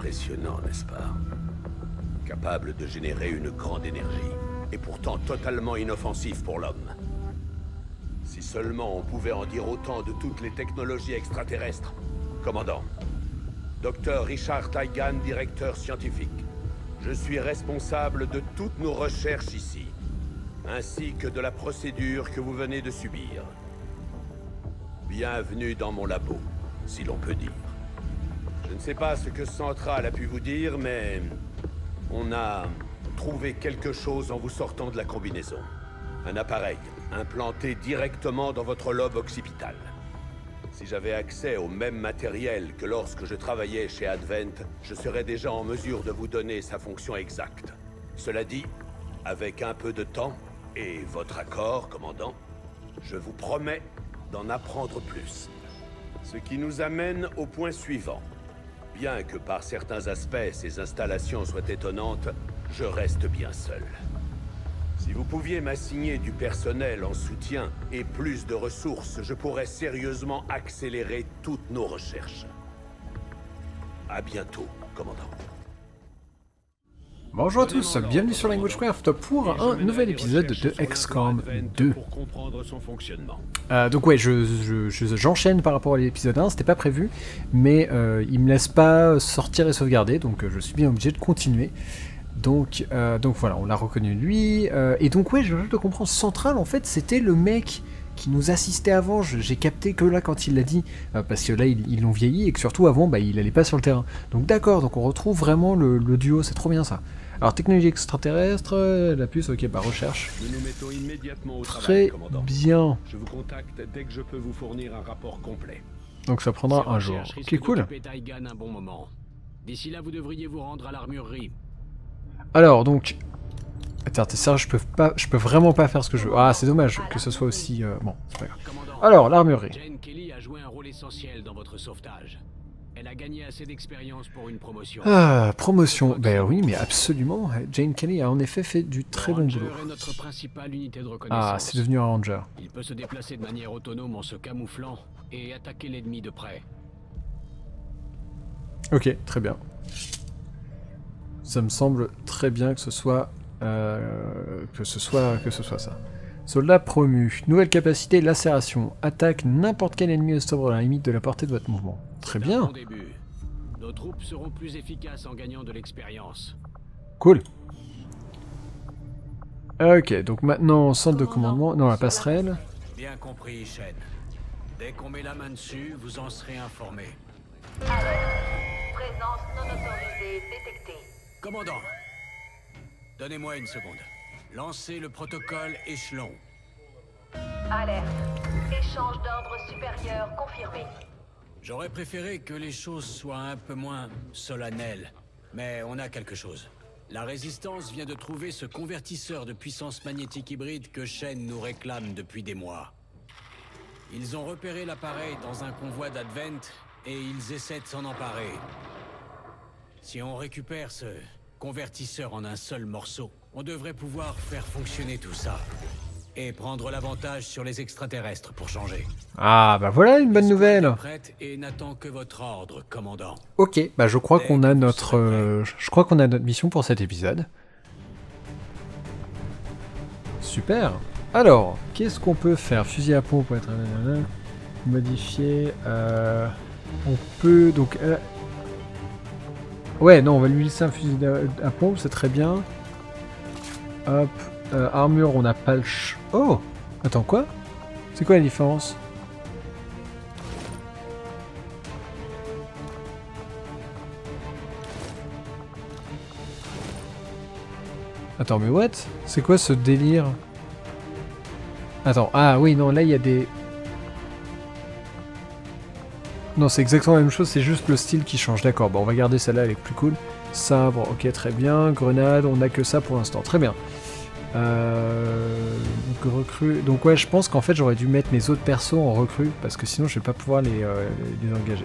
Impressionnant, n'est-ce pas? Capable de générer une grande énergie, et pourtant totalement inoffensif pour l'homme. Si seulement on pouvait en dire autant de toutes les technologies extraterrestres. Commandant, Docteur Richard Taigan, directeur scientifique. Je suis responsable de toutes nos recherches ici, ainsi que de la procédure que vous venez de subir. Bienvenue dans mon labo, si l'on peut dire. Je ne sais pas ce que Central a pu vous dire, mais... On a trouvé quelque chose en vous sortant de la combinaison. Un appareil, implanté directement dans votre lobe occipital. Si j'avais accès au même matériel que lorsque je travaillais chez Advent, je serais déjà en mesure de vous donner sa fonction exacte. Cela dit, avec un peu de temps, et votre accord, commandant, je vous promets d'en apprendre plus. Ce qui nous amène au point suivant. Bien que par certains aspects ces installations soient étonnantes, je reste bien seul. Si vous pouviez m'assigner du personnel en soutien et plus de ressources, je pourrais sérieusement accélérer toutes nos recherches. À bientôt, commandant. Bonjour à tous, bienvenue sur LanguageCraft pour un nouvel épisode de XCOM 2. Euh, donc ouais, j'enchaîne je, je, par rapport à l'épisode 1, c'était pas prévu, mais euh, il me laisse pas sortir et sauvegarder, donc euh, je suis bien obligé de continuer. Donc, euh, donc voilà, on l'a reconnu lui. Et donc ouais, je, je comprends. Central, en fait, c'était le mec qui nous assistait avant. J'ai capté que là, quand il l'a dit, euh, parce que là, ils l'ont vieilli et que surtout avant, bah, il allait pas sur le terrain. Donc d'accord, donc on retrouve vraiment le, le duo, c'est trop bien ça. Alors technologie extraterrestre, la puce, ok, bah recherche. Nous nous mettons immédiatement au Très travail, bien. Je vous contacte dès que je peux vous fournir un rapport complet. Donc ça prendra un jour. Ok, cool. un bon moment. D'ici là, vous devriez vous rendre à l'armurerie. Alors donc, attends, t'es sérieux, je peux pas, je peux vraiment pas faire ce que je veux. Ah, c'est dommage que ce soit aussi euh, bon, c'est pas grave. Alors l'armurerie. Jane Kelly a joué un rôle essentiel dans votre sauvetage. Elle a gagné assez d'expérience pour une promotion. Ah, promotion. Ben oui, mais absolument. Jane Kelly a en effet fait du très bon boulot. est notre principale unité de reconnaissance. Ah, c'est devenu un ranger. Il peut se déplacer de manière autonome en se camouflant et attaquer l'ennemi de près. Ok, très bien. Ça me semble très bien que ce soit euh, que ce soit que ce soit ça. Soldat promu. Nouvelle capacité lacération. Attaque n'importe quel ennemi au sobre à la limite de la portée de votre mouvement. Très bien. bon début. Nos troupes seront plus efficaces en gagnant de l'expérience. Cool. Ok, donc maintenant centre de commandement. Non, la passerelle. Bien compris, Shen. Dès qu'on met la main dessus, vous en serez informé. Présence non autorisée détectée. Commandant, donnez-moi une seconde. Lancez le protocole échelon. Alerte. Échange d'ordre supérieur confirmé. J'aurais préféré que les choses soient un peu moins solennelles, mais on a quelque chose. La résistance vient de trouver ce convertisseur de puissance magnétique hybride que Shen nous réclame depuis des mois. Ils ont repéré l'appareil dans un convoi d'Advent et ils essaient de s'en emparer. Si on récupère ce convertisseur en un seul morceau, on devrait pouvoir faire fonctionner tout ça. Et prendre l'avantage sur les extraterrestres pour changer. Ah, bah voilà une bonne nouvelle. Prête et n'attend que votre ordre, commandant. Ok, bah je crois qu'on a notre, euh, je crois qu'on a notre mission pour cet épisode. Super. Alors, qu'est-ce qu'on peut faire? Fusil à pompe, être modifier. euh, on peut donc. euh, Ouais, non, on va lui laisser un fusil à à pompe, c'est très bien. Hop, euh, armure, on n'a pas le. ch- Oh, attends quoi C'est quoi la différence Attends, mais what C'est quoi ce délire Attends, ah oui, non, là il y a des... Non, c'est exactement la même chose, c'est juste le style qui change. D'accord, bon, on va garder celle-là, elle est plus cool. Sabre, ok, très bien. Grenade, on a que ça pour l'instant. Très bien. Euh... Donc, recrue... Donc ouais, je pense qu'en fait, j'aurais dû mettre mes autres persos en recrue, parce que sinon, je vais pas pouvoir les, euh, engager.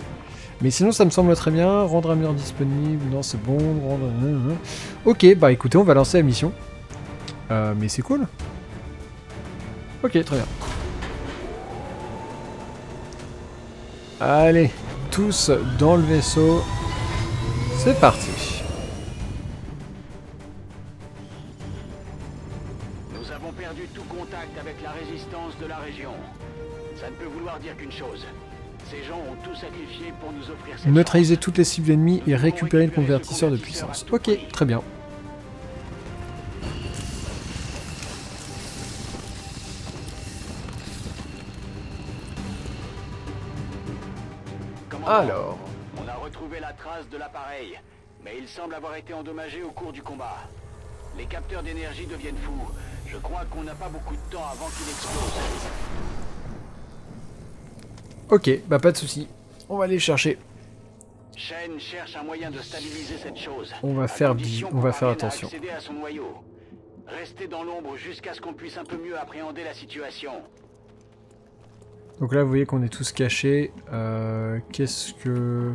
Mais sinon, ça me semble très bien. Rendre un mur disponible, non, c'est bon. Rendre... Ok, bah écoutez, on va lancer la mission. Euh, mais c'est cool. Ok, très bien. Allez, tous dans le vaisseau. C'est parti. Avec la résistance de la région. Ça ne peut vouloir dire qu'une chose. Ces gens ont tout sacrifié pour nous offrir cette Neutraliser toutes les cibles ennemies et récupérer le convertisseur de puissance. Ok, très bien. Alors. On a retrouvé la trace de l'appareil, mais il semble avoir été endommagé au cours du combat. Les capteurs d'énergie deviennent fous. Je crois qu'on n'a pas beaucoup de temps avant qu'il explose. Ok, bah pas de souci. On va aller chercher. Shen cherche un moyen de stabiliser cette chose. On va faire, on va faire attention. À son noyau. Restez dans l'ombre jusqu'à ce qu'on puisse un peu mieux appréhender la situation. Donc là, vous voyez qu'on est tous cachés. Euh, Qu'est-ce que...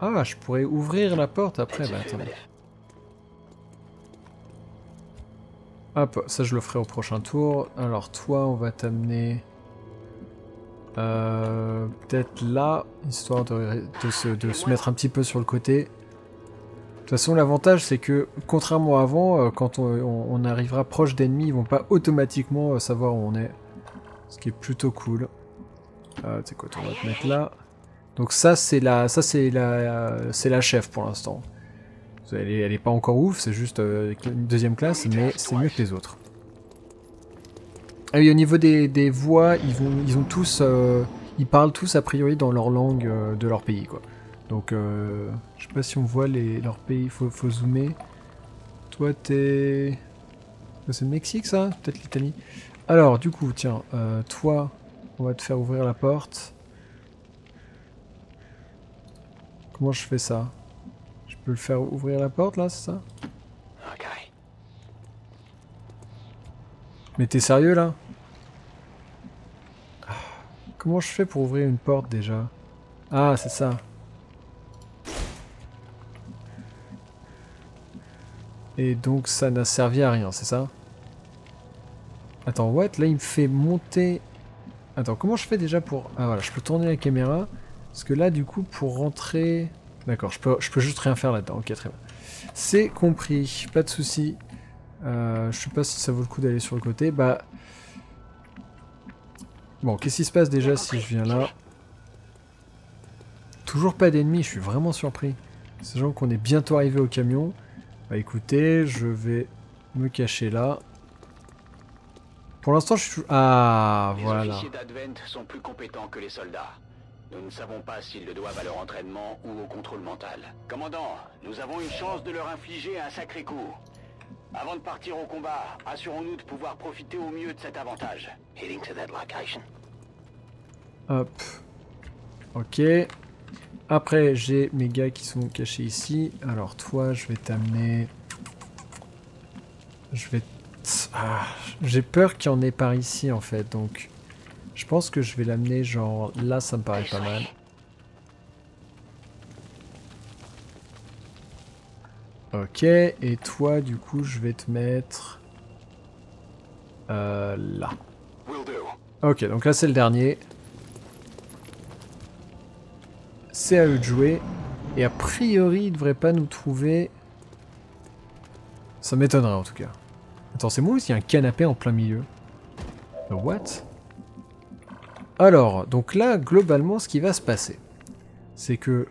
Ah, je pourrais ouvrir la porte après. Bah, attendez. Hop, ça je le ferai au prochain tour. Alors toi, on va t'amener... Euh, Peut-être là, histoire de, se, de, se, mettre un petit peu sur le côté. De toute façon, l'avantage, c'est que, contrairement à avant, euh, quand on, on arrivera proche d'ennemis, ils vont pas automatiquement euh, savoir où on est. Ce qui est plutôt cool. Tu sais quoi, on va te mettre là. Donc ça, c'est la, ça c'est la, c'est la chef pour l'instant. Elle est, elle est, pas encore ouf, c'est juste euh, une deuxième classe, mais c'est mieux que les autres. Ah oui, au niveau des, des voix, ils vont, ils ont tous, euh, ils parlent tous a priori dans leur langue euh, de leur pays, quoi. Donc, euh, je sais pas si on voit les, leur pays, faut, faut zoomer. Toi, t'es, c'est le Mexique, ça? Peut-être l'Italie. Alors, du coup, tiens, toi, on va te faire ouvrir la porte. Comment je fais ça? Peux le faire ouvrir la porte, là, c'est ça Mais t'es sérieux, là Comment je fais pour ouvrir une porte, déjà Ah, c'est ça. Et donc, ça n'a servi à rien, c'est ça Attends, what? Là, il me fait monter... Attends, comment je fais déjà pour... Ah voilà, je peux tourner la caméra. Parce que là, du coup, pour rentrer... D'accord, je peux, je peux juste rien faire là-dedans. Ok, très bien. C'est compris, pas de souci. Euh, je sais pas si ça vaut le coup d'aller sur le côté. Bah... Bon, qu'est-ce qui se passe déjà si je viens là? Toujours pas d'ennemis, je suis vraiment surpris. C'est genre qu'on est bientôt arrivé au camion. Bah écoutez, je vais me cacher là. Pour l'instant, je suis... Ah, les voilà. Les officiers d'Advent sont plus compétents que les soldats. Nous ne savons pas s'ils le doivent à leur entraînement ou au contrôle mental. Commandant, nous avons une chance de leur infliger un sacré coup. Avant de partir au combat, assurons-nous de pouvoir profiter au mieux de cet avantage. Heading to that location. Hop. Ok. Après, j'ai mes gars qui sont cachés ici. Alors toi, je vais t'amener... Je vais... Ah, j'ai peur qu'il y en ait par ici, en fait, donc... Je pense que je vais l'amener, genre... Là, ça me paraît pas mal. Ok, et toi, du coup, je vais te mettre... Euh, là. Ok, donc là, c'est le dernier. C'est à eux de jouer. Et a priori, ils devraient pas nous trouver... Ça m'étonnerait, en tout cas. Attends, c'est moi ou s'il y a un canapé en plein milieu? What? Alors, donc là, globalement, ce qui va se passer, c'est que...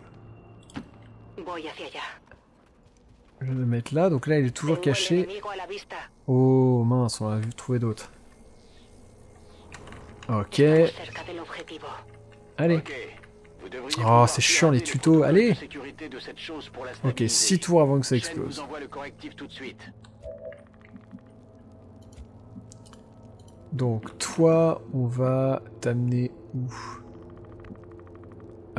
Je vais le mettre là, donc là il est toujours caché. Oh mince, on a vu trouver d'autres. Ok. Allez. Oh, c'est chiant les tutos, allez Ok, 6 tours avant que ça explose. Donc toi, on va t'amener où?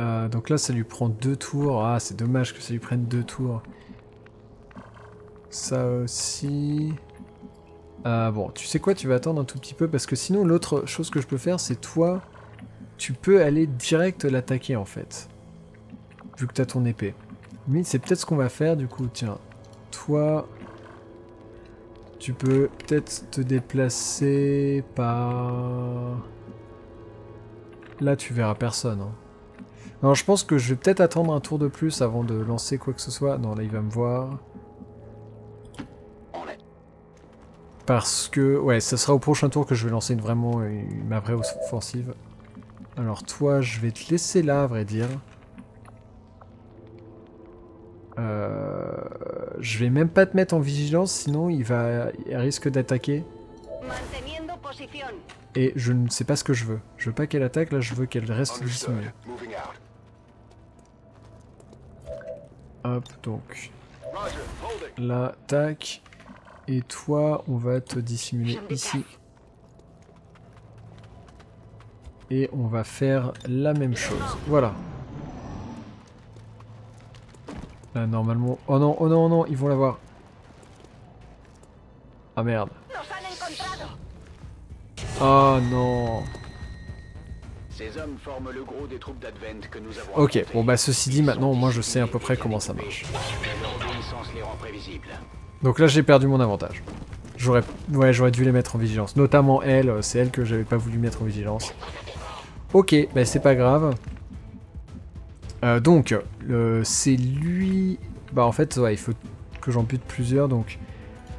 Euh, Donc là, ça lui prend 2 tours. Ah, c'est dommage que ça lui prenne 2 tours. Ça aussi... Ah bon, tu sais quoi, tu vas attendre un tout petit peu parce que sinon l'autre chose que je peux faire c'est toi, tu peux aller direct l'attaquer en fait. Vu que t'as ton épée. Mais c'est peut-être ce qu'on va faire du coup, tiens. Toi, tu peux peut-être te déplacer par... Là tu verras personne. Hein. Alors je pense que je vais peut-être attendre un tour de plus avant de lancer quoi que ce soit. Non, là il va me voir. Parce que, ouais, ça sera au prochain tour que je vais lancer une, vraiment une, ma vraie offensive. Alors toi, je vais te laisser là, à vrai dire. Euh, je vais même pas te mettre en vigilance, sinon il va, il risque d'attaquer. Et je ne sais pas ce que je veux. Je veux pas qu'elle attaque, là je veux qu'elle reste dissimulée. Hop, donc. Là, tac. Et toi, on va te dissimuler ici. Et on va faire la même chose. Voilà. Là, normalement... Oh non, oh non, oh non, ils vont l'avoir. Ah merde. Oh non. Ces hommes forment le gros des troupes d'Advent que nous avons Ok, bon bah ceci dit, maintenant moi je sais à peu près comment ça marche. Donc là j'ai perdu mon avantage. J'aurais ouais, j'aurais dû les mettre en vigilance. Notamment elle, c'est elle que j'avais pas voulu mettre en vigilance. Ok, bah c'est pas grave. Euh, donc, c'est lui... Bah en fait, ouais, il faut que j'en bute plusieurs, donc...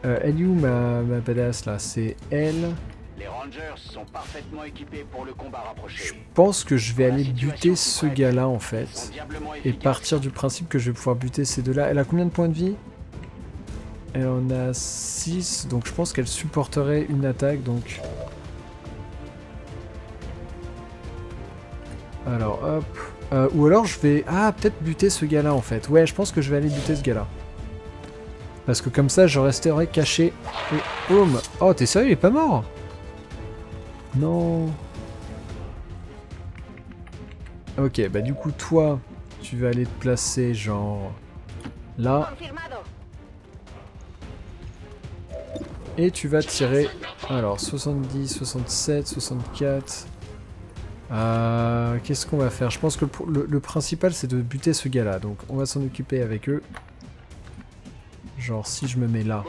Euh, elle est où ma, ma badass là C'est elle... Les Rangers sont parfaitement équipés pour le combat rapproché. Je pense que je vais aller buter ce gars-là en fait. Et partir du principe que je vais pouvoir buter ces deux-là. Elle a combien de points de vie? Elle en a 6, donc je pense qu'elle supporterait une attaque, donc... Alors, hop... Euh, ou alors je vais... Ah, peut-être buter ce gars-là en fait. Ouais, je pense que je vais aller buter ce gars-là. Parce que comme ça, je resterai caché. Et Oh, t'es sérieux, il est pas mort? Non. Ok, bah du coup, toi, tu vas aller te placer genre là. Et tu vas tirer... Alors, 70, 67, 64... Qu'est-ce qu'on va faire? Je pense que le, principal, c'est de buter ce gars-là. Donc, on va s'en occuper avec eux. Genre, si je me mets là...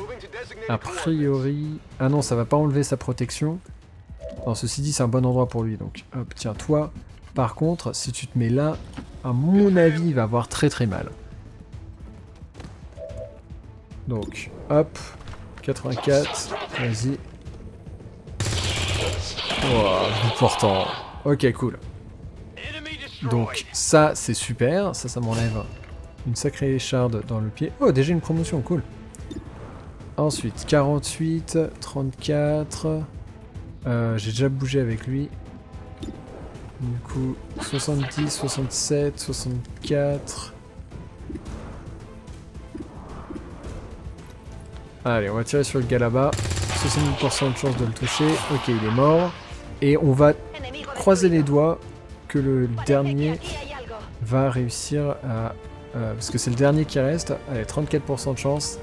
A priori... Ah non, ça va pas enlever sa protection. Alors ceci dit, c'est un bon endroit pour lui. Donc, hop, tiens, toi, par contre, si tu te mets là, à mon avis, il va avoir très très mal. Donc, hop, 84, vas-y. Oh, portant. Ok, cool. Donc, ça, c'est super. Ça, ça m'enlève une sacrée charde dans le pied. Oh, déjà une promotion, cool. Ensuite, 48, 34... Euh, j'ai déjà bougé avec lui. Du coup, 70, 67, 64... Allez, on va tirer sur le gars là-bas. 70% de chance de le toucher. Ok, il est mort. Et on va croiser les doigts que le dernier va réussir à... Euh, parce que c'est le dernier qui reste. Allez, 34% de chance.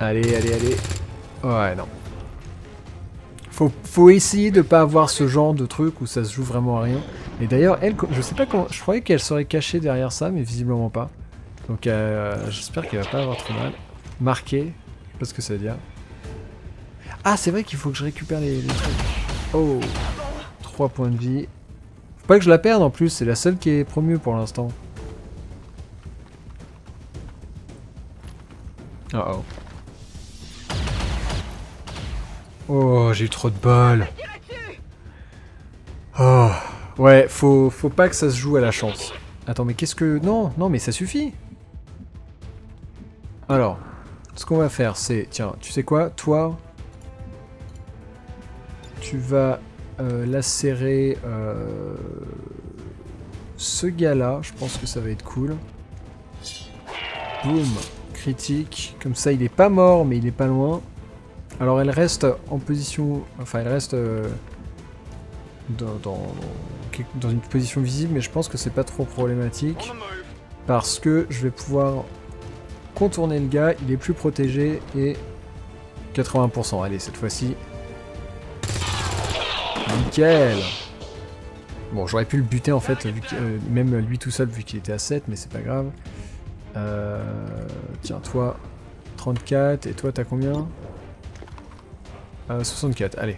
Allez, allez, allez. Ouais, non. Faut, essayer de pas avoir ce genre de truc où ça se joue vraiment à rien. Et d'ailleurs, elle, je sais pas comment, je croyais qu'elle serait cachée derrière ça, mais visiblement pas. Donc euh, j'espère qu'elle va pas avoir trop mal. Marqué, je sais pas ce que ça veut dire. Ah, c'est vrai qu'il faut que je récupère les, trucs. Oh, 3 points de vie. Faut pas que je la perde en plus, c'est la seule qui est promue pour l'instant. Oh oh. Oh, j'ai eu trop de balles. Oh. Ouais, faut, faut pas que ça se joue à la chance. Attends, mais qu'est-ce que... Non, non, mais ça suffit. Alors, ce qu'on va faire, c'est... Tiens, tu sais quoi Toi, tu vas euh, lacérer euh, ce gars-là. Je pense que ça va être cool. Boum. Critique. Comme ça, il est pas mort, mais il est pas loin. Alors elle reste en position... Enfin elle reste euh, dans, une position visible, mais je pense que c'est pas trop problématique. Parce que je vais pouvoir contourner le gars, il est plus protégé et 80%. Allez, cette fois-ci. Nickel Bon, j'aurais pu le buter en fait, euh, même lui tout seul vu qu'il était à 7, mais c'est pas grave. Euh, tiens, toi, 34, et toi t'as combien? 64, euh, allez.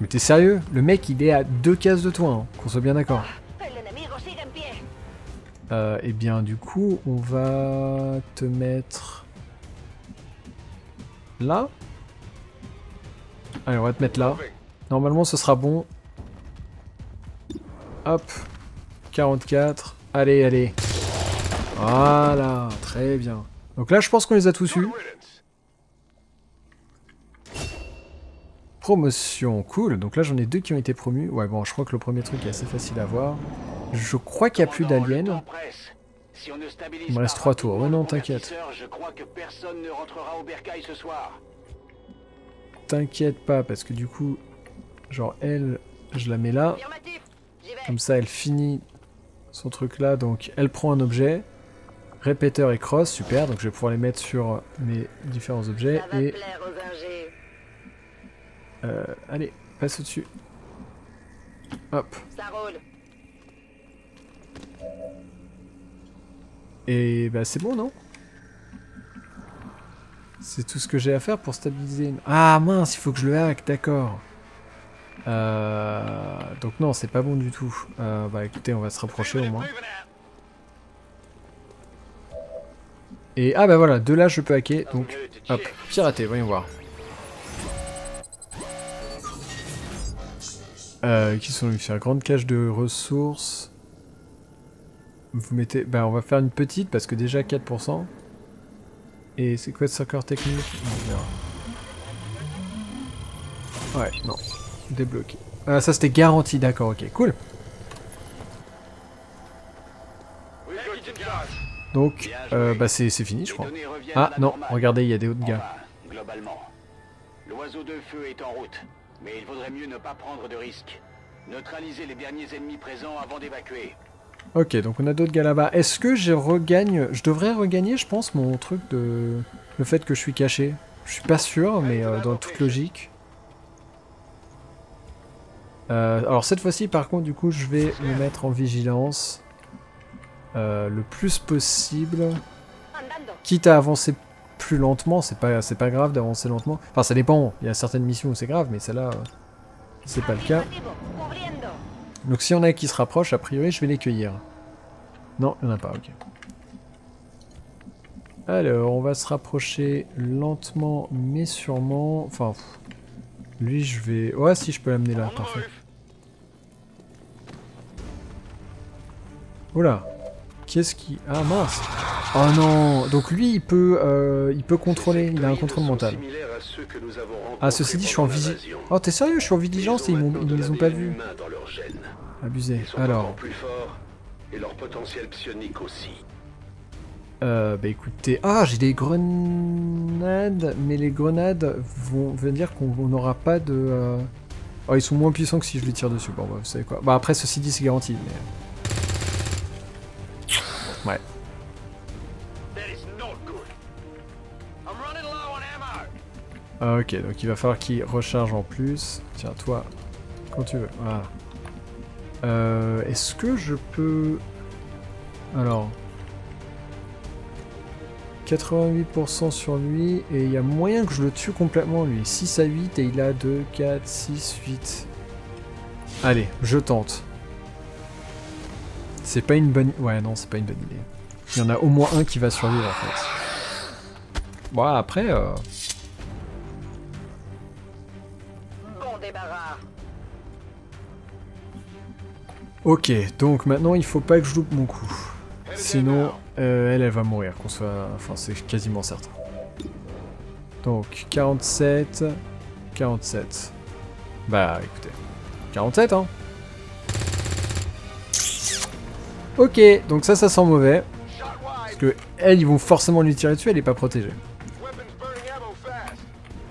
Mais t'es sérieux? Le mec, il est à deux cases de toi, hein, qu'on soit bien d'accord. Euh, eh bien, du coup, on va te mettre... Là Allez, on va te mettre là. Normalement, ce sera bon. Hop. 44. Allez, allez. Voilà, très bien. Donc là, je pense qu'on les a tous eus. Promotion, cool. Donc là, j'en ai deux qui ont été promus. Ouais, bon, je crois que le premier truc est assez facile à voir. Je crois qu'il n'y a plus d'aliens. Il me reste trois tours. Ouais, non, t'inquiète. T'inquiète pas, parce que du coup, genre, elle, je la mets là. Comme ça, elle finit son truc là. Donc, elle prend un objet. Répéteur et cross, super. Donc, je vais pouvoir les mettre sur mes différents objets. Et... Euh, allez, passe au-dessus. Hop. Ça roule. Et bah c'est bon, non? C'est tout ce que j'ai à faire pour stabiliser. Ah mince, il faut que je le hack, d'accord. Euh, donc non, c'est pas bon du tout. Euh, bah écoutez, on va se rapprocher au moins. Et ah bah voilà, de là je peux hacker, donc hop, pirater, voyons voir. Euh, qui sont faire grande cache de ressources. Vous mettez... Bah on va faire une petite parce que déjà 4%. Et c'est quoi ce soccer technique Ouais, non. Débloqué. Ah, ça c'était garanti, d'accord, ok, cool. Donc, euh, bah c'est fini, je crois. Ah non, regardez, il y a des autres gars. Globalement, l'oiseau de feu est en route, mais il vaudrait mieux ne pas prendre de risques. Neutraliser les derniers ennemis présents avant d'évacuer. Ok, donc on a d'autres gars là-bas. Est-ce que je regagne... Je devrais regagner, je pense, mon truc de... Le fait que je suis caché? Je suis pas sûr, mais euh, dans toute logique. Euh, alors cette fois-ci, par contre, du coup, je vais me mettre en vigilance. Euh, le plus possible. Quitte à avancer plus lentement, c'est pas, pas grave d'avancer lentement. Enfin, ça dépend. Il y a certaines missions où c'est grave, mais celle-là, c'est pas le cas. Donc si on a qui se rapproche, a priori je vais les cueillir. Non, il n'y en a pas, ok. Alors, on va se rapprocher lentement mais sûrement. Enfin, lui je vais... Ouais, si je peux l'amener là, parfait. Oula Qu'est-ce qui... Ah mince Oh non Donc lui il peut, euh, il peut contrôler, il a un contrôle mental. Ah ceci dit je suis en vigilance. Oh t'es sérieux? Je suis en vigilance et ils, ne les ont pas vus. Abusé. Alors. et leur potentiel psionique aussi. Euh, bah écoutez, ah j'ai des grenades, mais les grenades vont veut dire qu'on n'aura pas de... Euh, oh ils sont moins puissants que si je les tire dessus, bon bah vous savez quoi. Bah après ceci dit c'est garanti, mais... Ouais. Ok, donc il va falloir qu'il recharge en plus. Tiens, toi, quand tu veux. Voilà. Euh, Est-ce que je peux... Alors... 88% sur lui, et il y a moyen que je le tue complètement lui. 6 à 8, et il a 2, 4, 6, 8. Allez, je tente. C'est pas une bonne... Ouais, non, c'est pas une bonne idée. Il y en a au moins un qui va survivre, en fait. Bon, après... Euh... Ok, donc maintenant il faut pas que je loupe mon coup. Sinon, euh, elle, elle va mourir, qu'on soit... Enfin, c'est quasiment certain. Donc, 47... 47. Bah, écoutez. 47, hein Ok, donc ça, ça sent mauvais. Parce que elle, ils vont forcément lui tirer dessus, elle est pas protégée.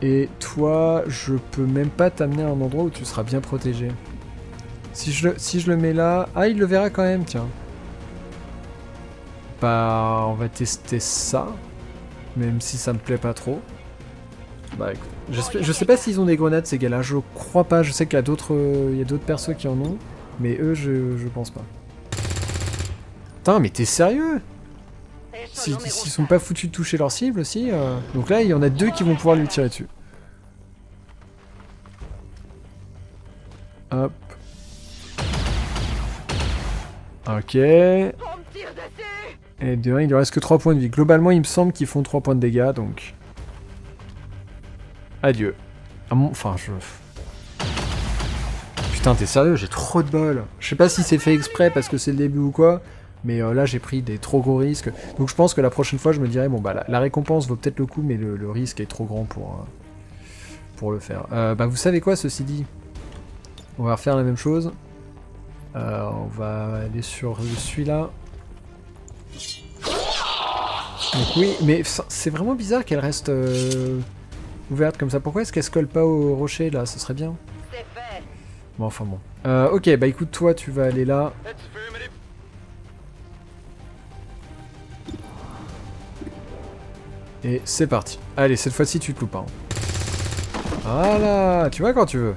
Et toi, je peux même pas t'amener à un endroit où tu seras bien protégé. Si je, le, si je le mets là... Ah, il le verra quand même, tiens. Bah, on va tester ça. Même si ça me plaît pas trop. Bah écoute, je sais pas s'ils ont des grenades ces gars-là, je crois pas, je sais qu'il y a d'autres a d'autres persos qui en ont, mais eux je, je pense pas. Putain mais t'es sérieux? S'ils sont pas foutus de toucher leur cible aussi, euh... donc là il y en a deux qui vont pouvoir lui tirer dessus. Hop. Ok. Et de 1, il lui reste que 3 points de vie. Globalement, il me semble qu'ils font 3 points de dégâts, donc... Adieu. Ah, enfin, je... Putain, t'es sérieux J'ai trop de bol. Je sais pas si c'est fait exprès parce que c'est le début ou quoi, mais euh, là, j'ai pris des trop gros risques. Donc je pense que la prochaine fois, je me dirais, bon, bah, la, récompense vaut peut-être le coup, mais le, risque est trop grand pour, euh, pour le faire. Euh, bah, vous savez quoi, ceci dit? On va refaire la même chose. On va aller sur celui-là. Donc oui, mais c'est vraiment bizarre qu'elle reste euh, ouverte comme ça. Pourquoi est-ce qu'elle se colle pas au rocher là? Ce serait bien. Bon, enfin bon. Euh, ok, bah écoute, toi tu vas aller là. Et c'est parti. Allez, cette fois-ci tu te loupes pas. Hein. Voilà, tu vois quand tu veux.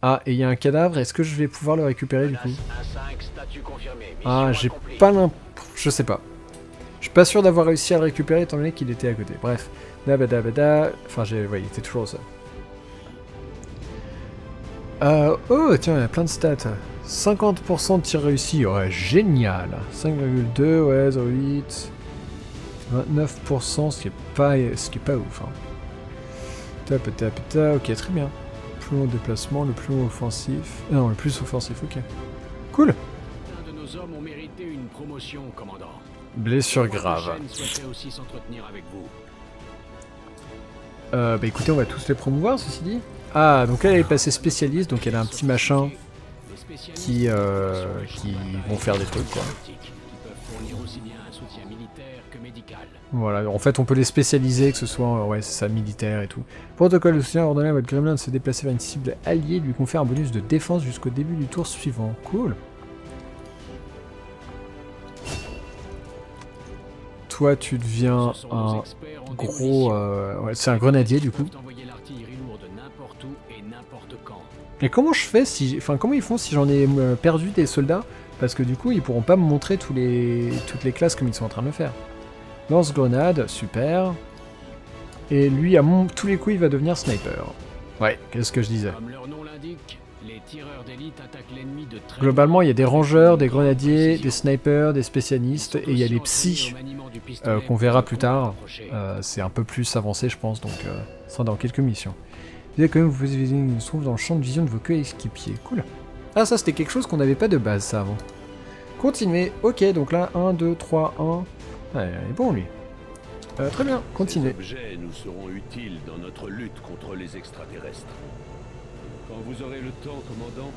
Ah, et il y a un cadavre, est-ce que je vais pouvoir le récupérer du coup Ah, j'ai pas l'impression... Je sais pas. Je suis pas sûr d'avoir réussi à le récupérer étant donné qu'il était à côté. Bref. Dabadabada. Enfin, j'ai... Ouais, il était toujours sol. Euh, oh, tiens, il y a plein de stats. 50% de tir réussi, ouais, génial. 5,2, ouais, 0,8. 29%, ce qui est pas, ce qui est pas ouf. Hein. Tap, tap, tap, ok, très bien. Le plus long déplacement, le plus long offensif. Ah non, le plus offensif, ok. Cool hommes ont mérité une promotion, commandant. Blessure grave. Euh, bah écoutez, on va tous les promouvoir, ceci dit. Ah, donc elle, est passée spécialiste, donc elle a un petit machin qui, euh, qui vont faire des trucs, quoi. Voilà, en fait on peut les spécialiser, que ce soit, ouais c'est ça, militaire et tout. Protocole de soutien ordonné à votre gremlin de se déplacer vers une cible alliée, lui confère un bonus de défense jusqu'au début du tour suivant. Cool. toi tu deviens un gros... Euh, ouais, c'est un grenadier du coup. Et comment je fais si... Enfin, comment ils font si j'en ai euh, perdu des soldats Parce que du coup, ils pourront pas me montrer tous les... toutes les classes comme ils sont en train de le faire. Lance-grenade, super. Et lui, à mon... tous les coups, il va devenir sniper. Ouais, qu'est-ce que je disais Globalement, il y a des rangeurs, des grenadiers, des snipers, des spécialistes, et il y a les psys euh, qu'on verra plus tard. Euh, c'est un peu plus avancé, je pense, donc euh, ça sera dans quelques missions. Vous avez quand même, vous se trouve dans le champ de vision de vos coéquipiers. Cool. Ah, ça, c'était quelque chose qu'on n'avait pas de base, ça, avant. Continuez. Ok, donc là, 1, 2, 3, 1. Ouais, il est bon, lui. très bien, continuez. Ces objets nous seront utiles dans notre lutte contre les extraterrestres. Quand vous aurez le temps, commandant,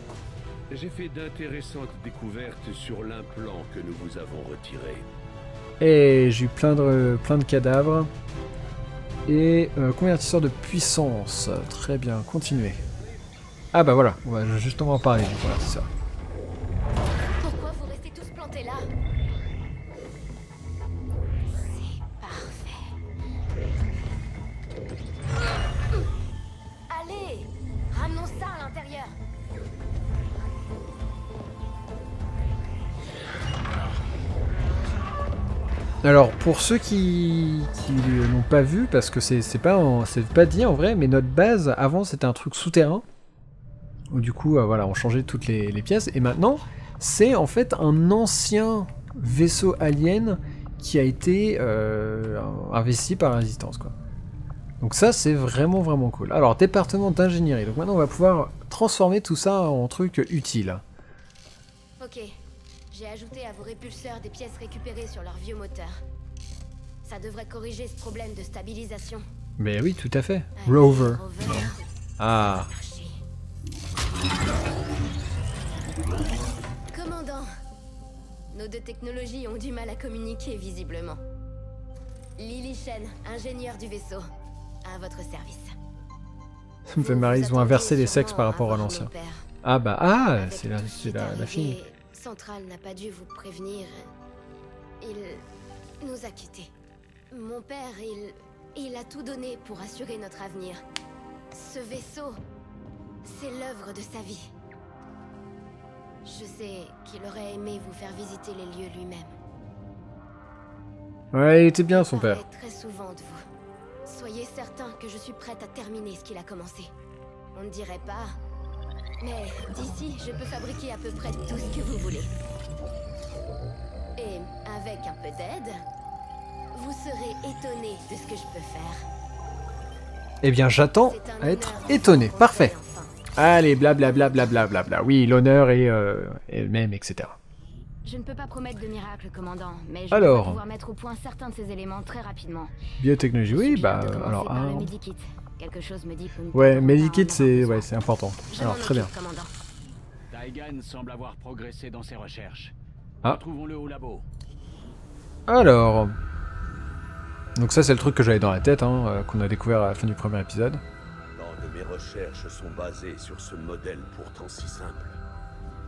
j'ai fait d'intéressantes découvertes sur l'implant que nous vous avons retiré. Et j'ai eu plein de, plein de cadavres. Et euh, convertisseur de puissance? Très bien, continuez. Ah bah voilà, on va justement en parler du convertisseur. Alors, pour ceux qui, n'ont pas vu, parce que c'est pas, pas dit en vrai, mais notre base, avant, c'était un truc souterrain. Où du coup, euh, voilà, on changeait toutes les, pièces. Et maintenant, c'est en fait un ancien vaisseau alien qui a été euh, investi par la résistance, quoi. Donc ça, c'est vraiment, vraiment cool. Alors, département d'ingénierie. Donc maintenant, on va pouvoir transformer tout ça en truc utile. Ok. J'ai ajouté à vos répulseurs des pièces récupérées sur leur vieux moteur. Ça devrait corriger ce problème de stabilisation. Mais oui, tout à fait. Rover. Ah. Commandant, nos deux technologies ont du mal à communiquer visiblement. Lily Shen, ingénieur du vaisseau, à votre service. Ça me fait marrer, ils ont inversé les sexes par rapport à l'ancien. Ah bah ah, c'est la, la, la fille. Central n'a pas dû vous prévenir. Il nous a quittés. Mon père, il... Il a tout donné pour assurer notre avenir. Ce vaisseau, c'est l'œuvre de sa vie. Je sais qu'il aurait aimé vous faire visiter les lieux lui-même. Ouais, il était bien son père. très souvent de vous. Soyez certain que je suis prête à terminer ce qu'il a commencé. on ne dirait pas. Mais d'ici, je peux fabriquer à peu près tout ce que vous voulez. Et avec un peu d'aide, vous serez étonné de ce que je peux faire. Eh bien, j'attends à être étonné. Parfait. Allez, blablabla, blablabla, bla, Oui, l'honneur est, euh, le même, etc. Je ne peux pas promettre de miracle, commandant, mais je alors, pouvoir mettre au point certains de ces éléments très rapidement. Biotechnologie, oui, bah alors. Un... Quelque chose me dit que ouais, Medikit, c'est ouais, c'est important. alors très bien. Taigan semble avoir progressé dans ses recherches. Ah. Retrouvons-le au labo. Alors. Donc ça c'est le truc que j'avais dans la tête, hein, euh, qu'on a découvert à la fin du premier épisode. Mes recherches sont basées sur ce modèle pourtant si simple.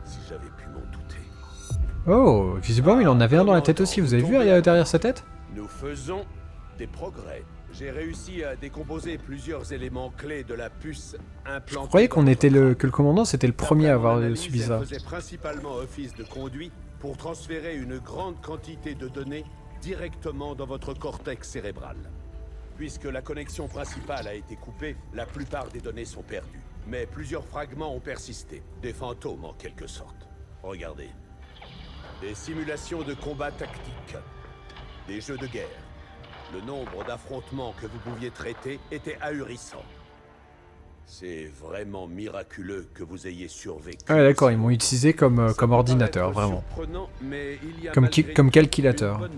Si j'avais pu m'en douter. Oh, visiblement il en avait un dans la tête aussi, vous avez vu derrière sa tête? Nous faisons des progrès. J'ai réussi à décomposer plusieurs éléments clés de la puce implantée. Vous croyez qu'on était le que le commandant c'était le premier à avoir subi ça faisait principalement office de conduit pour transférer une grande quantité de données directement dans votre cortex cérébral. Puisque la connexion principale a été coupée, la plupart des données sont perdues. Mais plusieurs fragments ont persisté, des fantômes en quelque sorte. Regardez. Des simulations de combat tactique. Des jeux de guerre. Le nombre d'affrontements que vous pouviez traiter était ahurissant. C'est vraiment miraculeux que vous ayez survécu. Ah d'accord, ils m'ont utilisé comme, euh, comme ordinateur, vraiment. comme, comme calculateur.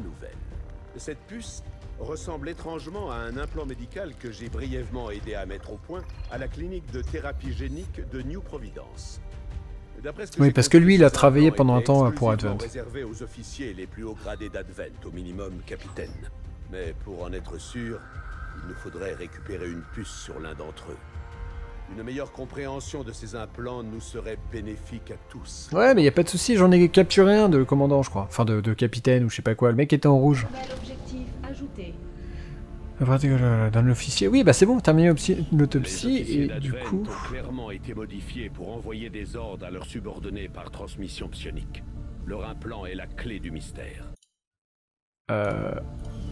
Cette puce ressemble étrangement à un implant médical que j'ai brièvement aidé à mettre au point à la clinique de thérapie génique de New Providence. Oui, parce que lui, il a travaillé pendant un temps pour Advent. réservé aux officiers les plus hauts gradés d'Advent, au minimum capitaine. Mais pour en être sûr, il nous faudrait récupérer une puce sur l'un d'entre eux. Une meilleure compréhension de ces implants nous serait bénéfique à tous. Ouais, mais y a pas de souci, j'en ai capturé un de commandant, je crois. Enfin, de, capitaine ou je sais pas quoi. Le mec était en rouge. Dans l'officier. Oui, bah c'est bon, terminé l'autopsie et du coup. Ont clairement été modifiés pour envoyer des ordres à leurs subordonnés par transmission psionique. Leur implant est la clé du mystère. Euh,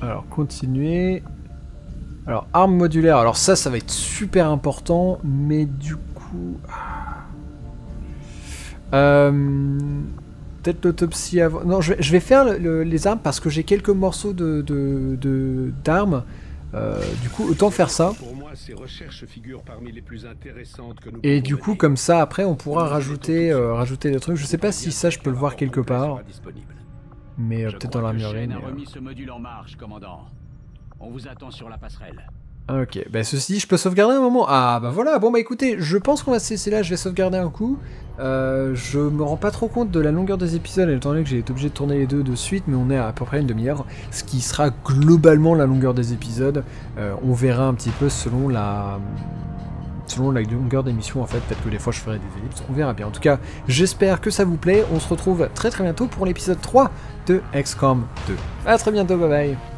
alors, continuer. Alors, arme modulaire. Alors ça, ça va être super important, mais du coup... Euh, Peut-être l'autopsie avant... Non, je vais, faire les armes parce que j'ai quelques morceaux de d'armes. Euh, du coup, autant faire ça. Et du coup, comme ça, après, on pourra rajouter, euh, rajouter des trucs. Je sais pas si ça, je peux le voir quelque part. Mais euh, peut-être dans l'armurerie. On vous attend sur la passerelle. Ok, bah ceci dit, je peux sauvegarder un moment. Ah bah voilà, bon bah écoutez, je pense qu'on va se laisser là, je vais sauvegarder un coup. Euh, je me rends pas trop compte de la longueur des épisodes, étant donné que j'ai été obligé de tourner les deux de suite, mais on est à, peu près une demi-heure, ce qui sera globalement la longueur des épisodes. Euh, on verra un petit peu selon la selon la longueur d'émission en fait, peut-être que des fois je ferai des ellipses, on verra bien. En tout cas, j'espère que ça vous plaît, on se retrouve très très bientôt pour l'épisode 3 de XCOM 2. A très bientôt, bye bye